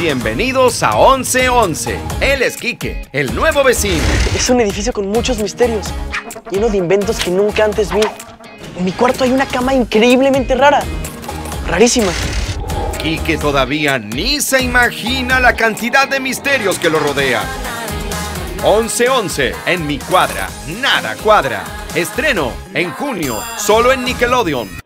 Bienvenidos a 1111. Él es Quique, el nuevo vecino. Es un edificio con muchos misterios, lleno de inventos que nunca antes vi. En mi cuarto hay una cama increíblemente rara. Rarísima. Quique todavía ni se imagina la cantidad de misterios que lo rodean. 1111 en mi cuadra, nada cuadra. Estreno en junio, solo en Nickelodeon.